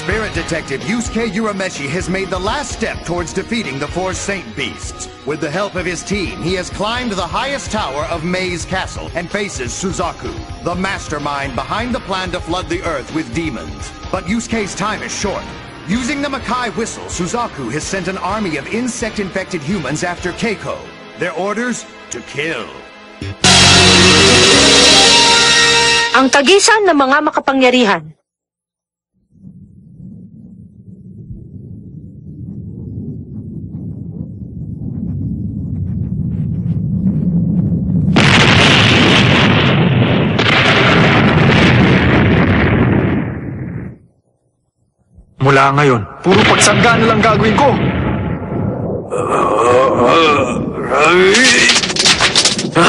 Spirit Detective Yusuke Urameshi has made the last step towards defeating the four Saint Beasts. With the help of his team, he has climbed the highest tower of Maze Castle and faces Suzaku, the mastermind behind the plan to flood the Earth with demons. But Yusuke's time is short. Using the Makai whistle, Suzaku has sent an army of insect-infected humans after Keiko. Their orders? To kill. Ang tagisan ng mga makapangyarihan. Mula ngayon, puro pagsangga na lang gagawin ko. Desidido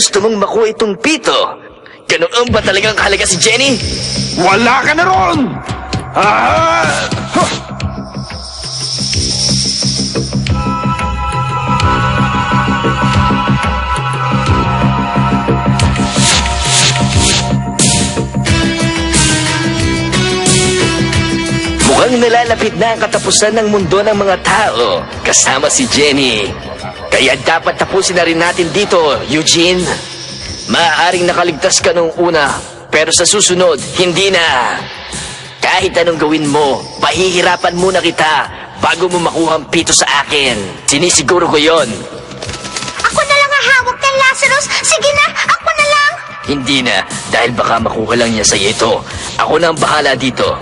gusto mong makuha itong pito? Ganoon ba talagang kahalaga si Jenny? Wala ka na ron! Ah! Huh! Mukhang nalalapit na ang katapusan ng mundo ng mga tao kasama si Jenny. Kaya dapat tapusin na rin natin dito, Eugene. Maaaring nakaligtas ka nung una, pero sa susunod, hindi na. Kahit anong gawin mo, pahihirapan muna kita bago mo makuha ang pito sa akin. Sinisiguro ko yon. Ako na lang ang hawak ng Lazarus. Sige na, ako na lang. Hindi na, dahil baka makuha lang niya sa ito. Ako na ang bahala dito.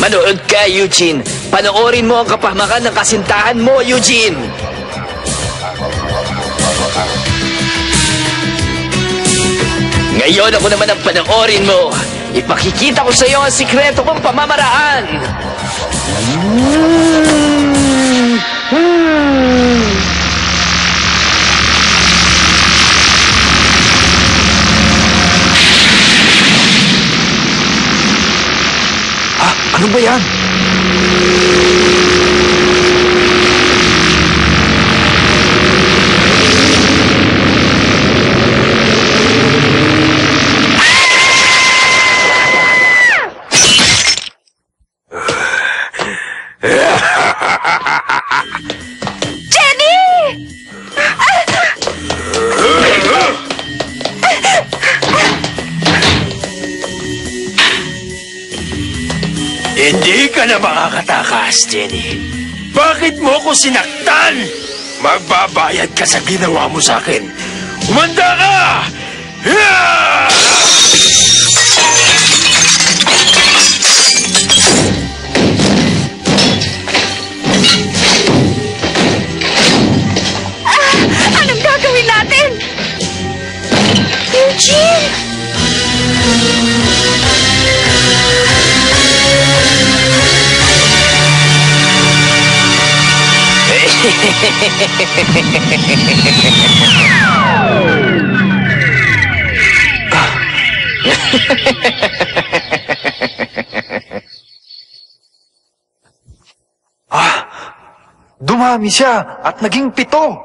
Manood ka, Eugene. Panoorin mo ang kapahamakan ng kasintahan mo, Eugene. Ngayon ako naman ang panoorin mo. Ipakikita ko sa iyo ang sikreto kong pamamaraan. Ah, ano ba yan? Jenny! Jenny. Bakit mo ko sinaktan? Magbabayad ka sa ginawa mo sa akin. Umanda ka! Yeah! ah, dumami siya at naging pito.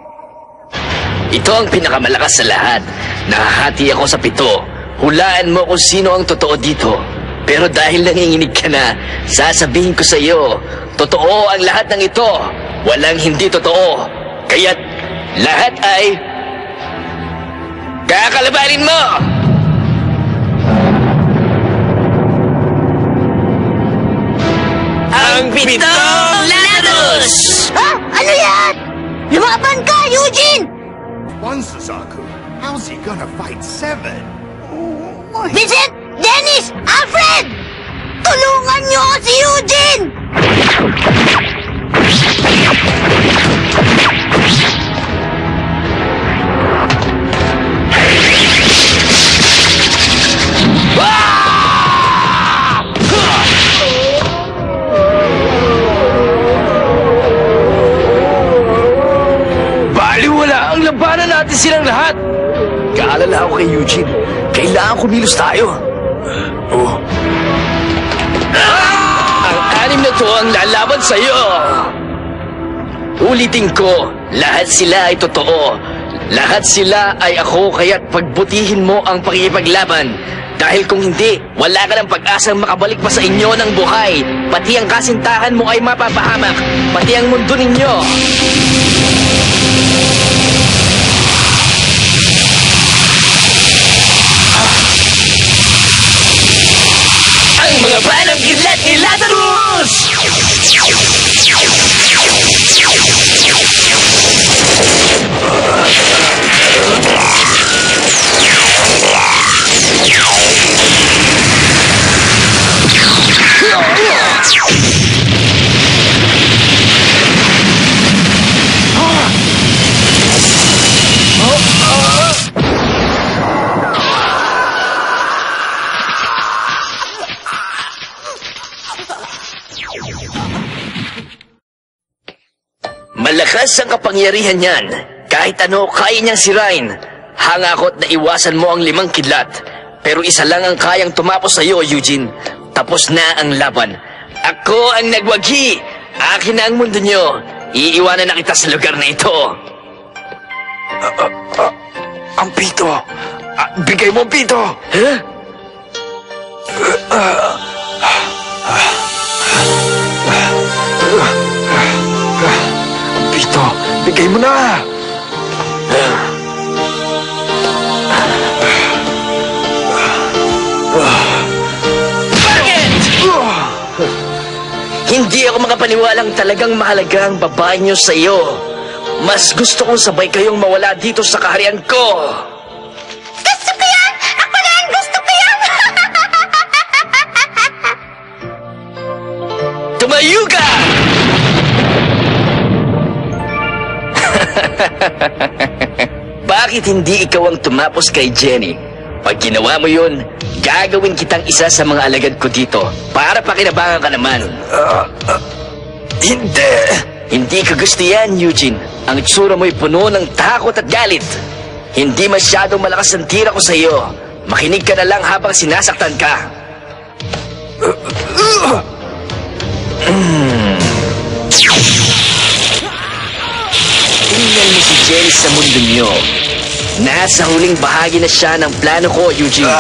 Ito ang pinakamalakas sa lahat. Nakahati ako sa pito. Hulaan mo kung sino ang totoo dito. Pero dahil nanginginig ka na, sasabihin ko sa iyo, totoo ang lahat ng ito. Walang hindi totoo. Kaya't lahat ay... Kakalabanin mo! Ang pitong Lazarus! Ha? Ano yan? Lumaban ka, Eugene! One Suzaku. How's he gonna fight seven? Vincent! Dennis! Alfred! Tulungan niyo si Eugene! Eugene. Kailangan kumilos tayo. Oh. Ang anim na to ang lalaban sa'yo. Ulitin ko, lahat sila ay totoo. Lahat sila ay ako kaya't pagbutihin mo ang pakikipaglaban. Dahil kung hindi, wala ka ng pag-asang makabalik pa sa inyo ng buhay. Pati ang kasintahan mo ay mapapahamak. Pati ang mundo ninyo. Banang kilat ni Lazarus! Malakas ang kapangyarihan niyan. Kahit ano, kaya niyang sirain. Hangakot na iwasan mo ang limang kidlat. Pero isa lang ang kayang tumapos sa iyo, Eugene. Tapos na ang laban. Ako ang nagwagi. Akin na ang mundo niyo. Iiwanan na kita sa lugar na ito. Ang pito. Ah, bigay mo ang pito. Huh? Ang Bigay mo na. Bakit? Hindi ako makapaniwalang talagang mahalaga ang babae niyo sa iyo. Mas gusto kong sabay kayong mawala dito sa kaharian ko. Bakit hindi ikaw ang tumapos kay Jenny? Pag ginawa mo yun, gagawin kitang isa sa mga alagad ko dito para pakinabangan ka naman. Hindi. Hindi ka gusto yan, Eugene. Ang itsura mo'y puno ng takot at galit. Hindi masyadong malakas ang tira ko sa iyo. Makinig ka na lang habang sinasaktan ka. Tingnan mo si Jenny sa mundo niyo. Nasa huling bahagi na siya ng plano ko, Eugene.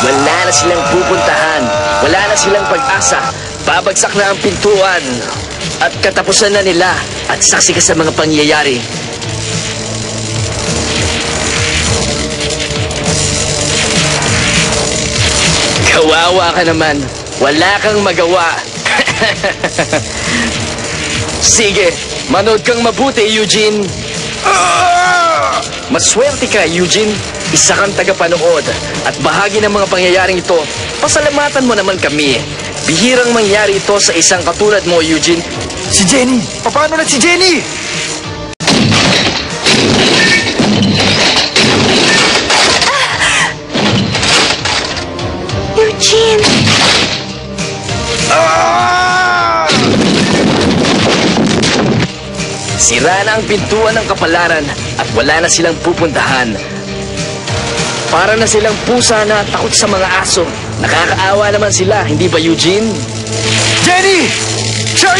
Wala na silang pupuntahan. Wala na silang pag-asa. Babagsak na ang pintuan. At katapusan na nila. At saksi ka sa mga pangyayari. Kawawa ka naman. Wala kang magawa. Sige, manood kang mabuti, Eugene. Maswerte ka, Eugene. Isa kang tagapanood at bahagi ng mga pangyayaring ito, pasalamatan mo naman kami. Bihirang mangyari ito sa isang katulad mo, Eugene. Si Jenny. Paano na si Jenny? Sira na ang pintuan ng kapalaran at wala na silang pupuntahan. Para na silang pusa na takot sa mga aso. Nakakaawa naman sila, hindi ba Eugene? Jenny! Siya!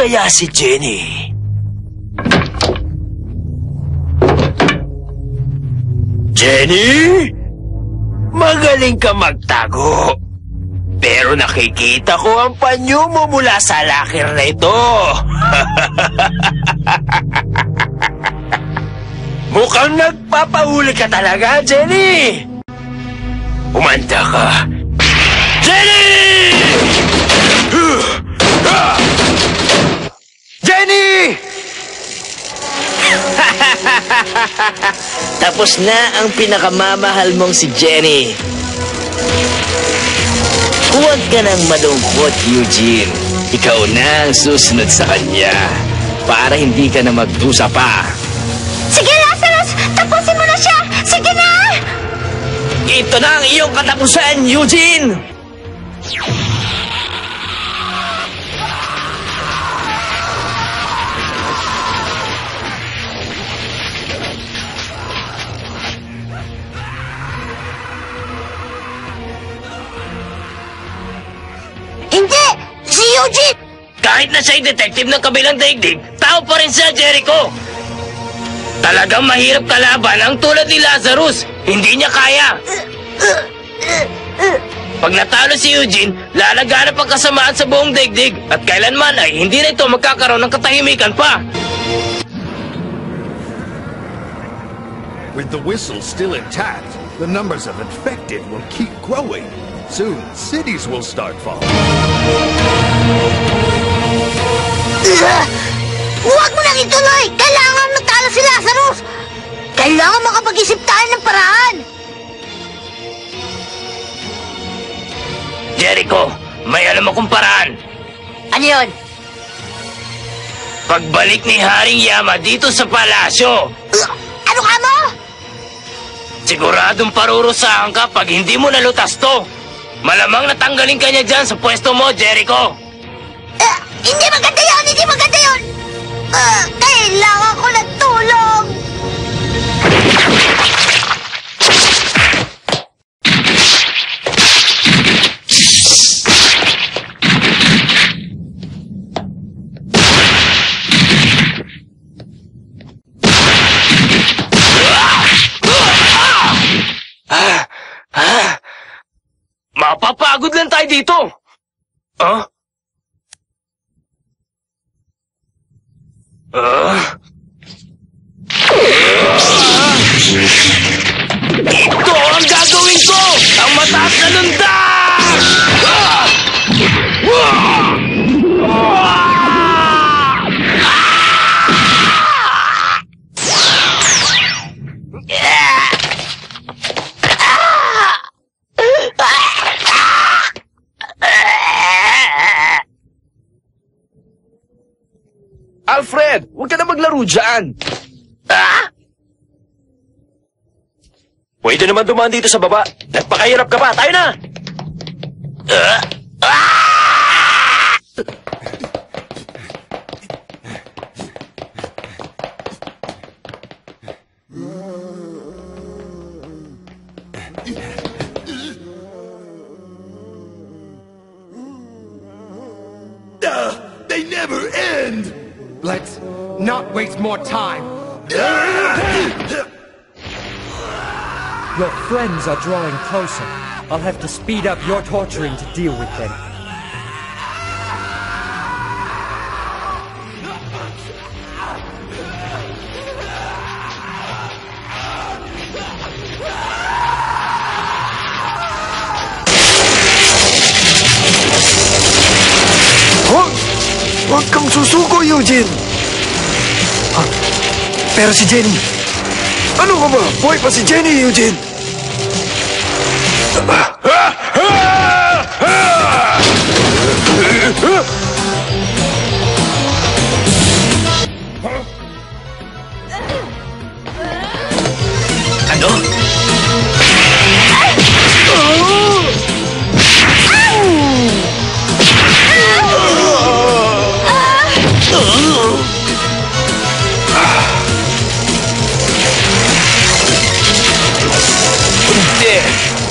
Kaya si Jenny? Jenny? Magaling ka magtago. Pero nakikita ko ang panyo mo mula sa lakir na ito. Mukhang nagpapahuli ka talaga, Jenny! Umanda ka. Jenny! Jenny! Tapos na ang pinakamamahal mong si Jenny. Huwag ka nang malungkot, Eugene. Ikaw na ang susunod sa kanya para hindi ka na magdusa pa. Sige, Lazarus! Tapusin mo na siya! Sige na! Ito na ang iyong katapusan, Eugene! Na siya'y detective ng kabilang daigdig, tao pa rin siya, Jericho! Talagang mahirap kalaban ang tulad ni Lazarus. Hindi niya kaya. Pag natalo si Eugene, lalaganap ang kasamaan sa buong daigdig at kailanman ay hindi na ito magkakaroon ng katahimikan pa. With the whistle still intact, the numbers of infected will keep growing. Soon, cities will start falling. Huwag mo nang ituloy! Kailangan matalo si Lazarus! Kailangan makapag-isip tayo ng paraan! Jericho, may alam akong paraan. Ano yun? Pagbalik ni Haring Yama dito sa palasyo, Ugh! Ano ka mo? siguradong parurusahan ka pag hindi mo nalutas to. Malamang natanggalin ka niya dyan sa pwesto mo, Jericho. Uh, hindi maganda! Hindi maganda yun! Uh, kailangan ko ng tulong! Mapapagod lang tayo dito. Ah? Ah? Maglaro dyan. Pwede naman dumaan dito sa baba. Nagpakahirap ka pa. Tayo na! They waste more time. Your friends are drawing closer. I'll have to speed up your torturing to deal with them. Huwag! Huwag kang susuko, Eugene! Ah, pero si Jenny... Ano ka ba? Buhay pa si Jenny, Eugene!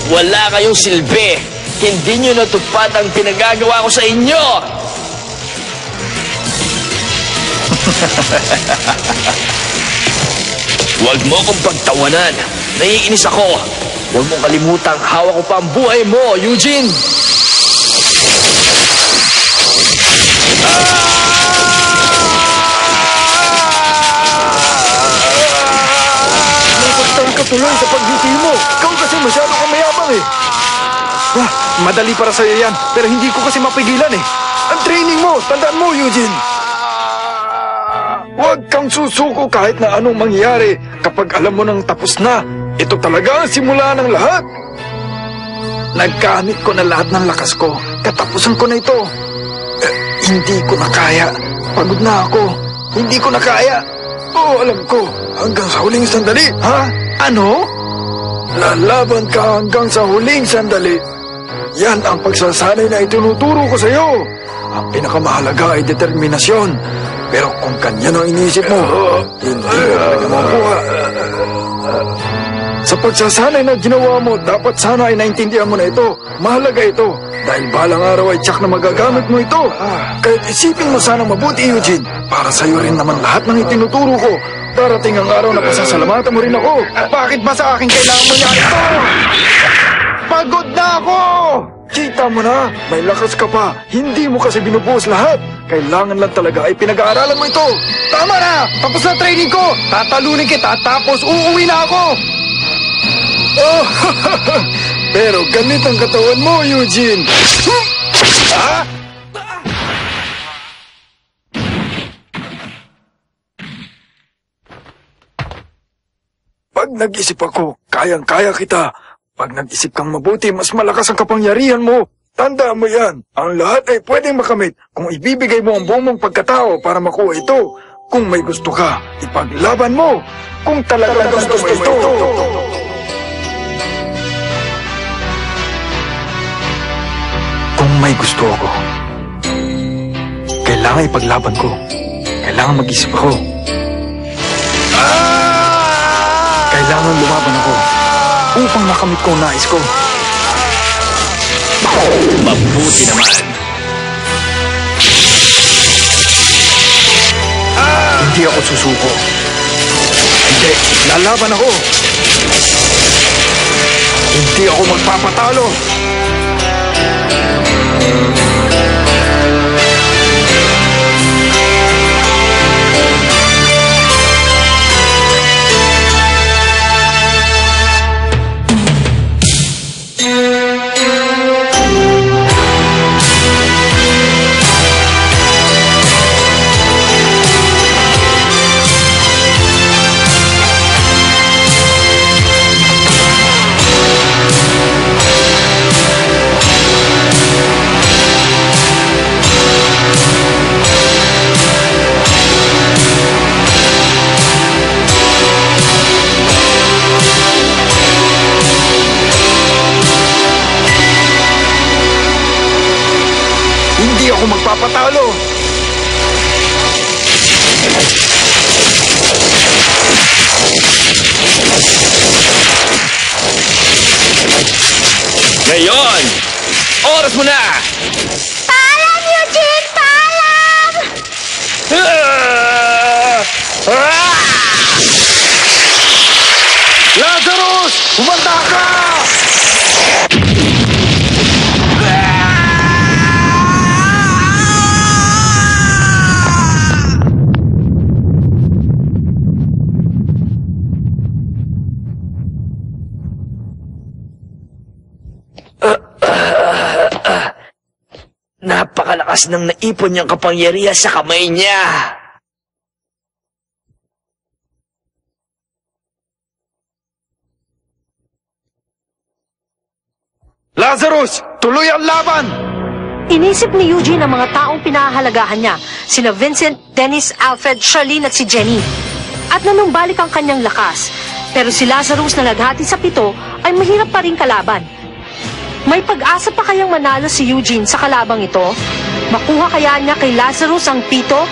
Wala kayong silbi. Hindi nyo natupad ang pinagagawa ko sa inyo. Huwag mo kong pagtawanan. Naiinis ako. Huwag mong kalimutang hawak ko pa ang buhay mo, Eugene. Nasaktan ka tuloy sa pagbiti mo. Ikaw kasi masyado eh. Ah, madali para sa'yo yan, pero hindi ko kasi mapigilan eh. Ang training mo, tandaan mo, Eugene. Huwag kang susuko kahit na anong mangyari kapag alam mo nang tapos na. Ito talaga ang simula ng lahat. Nagkamit ko na lahat ng lakas ko. Katapusan ko na ito. Eh, hindi ko na kaya. Pagod na ako. Hindi ko na kaya. Oo, alam ko. Hanggang sa huling sandali. Ha? Ano? Lalaban ka hanggang sa huling sandali. Yan ang pagsasanay na itinuturo ko sa iyo. Ang pinakamahalaga ay determinasyon. Pero kung kanyan ang iniisip mo, hindi mo talaga makuha. Sa pagsasanay na ginawa mo, dapat sana ay naintindihan mo na ito. Mahalaga ito. Dahil balang araw ay tsak na magagamit mo ito. Kahit isipin mo sana mabuti, Eugene. Para sa'yo rin naman lahat ng itinuturo ko. Darating ang araw na pasasalamatan mo rin ako. Bakit ba sa akin kailangan mo yan ito? Pagod na ako! Kita mo na, may lakas ka pa. Hindi mo kasi binubuhos lahat. Kailangan lang talaga ay pinag-aaralan mo ito. Tama na! Tapos na training ko! Tatalunin kita tapos uuwi na ako! Oh, pero ganit ang katawan mo, Eugene. Ha? Pag nag-isip ako, kayang-kaya kita. Pag nag-isip kang mabuti, mas malakas ang kapangyarihan mo. Tandaan mo yan. Ang lahat ay pwedeng makamit kung ibibigay mo ang buong mong pagkatao para makuha ito. Kung may gusto ka, ipaglaban mo. Kung talagang gusto mo ito. Kung may gusto ako, kailangan ipaglaban ko. Kailangan mag-isip ako. Kailangan lumaban ako upang makamit ko ang nais ko. Mabuti naman. Hindi ako susuko. Hindi, lalaban ako. Hindi ako magpapatalo. Oras mo na! Paalam, Eugene! Paalam! Napakalakas ng naipon niyang kapangyarihan sa kamay niya. Lazarus! Tuloy ang laban! Inisip ni Eugene ang mga taong pinahahalagahan niya, sina Vincent, Dennis, Alfred, Charlene at si Jenny. At nanumbalik ang kanyang lakas. Pero si Lazarus na naghati sa pito ay mahirap pa rin kalaban. May pag-asa pa kayang manalo si Eugene sa kalabang ito? Makuha kaya niya kay Lazarus ang pito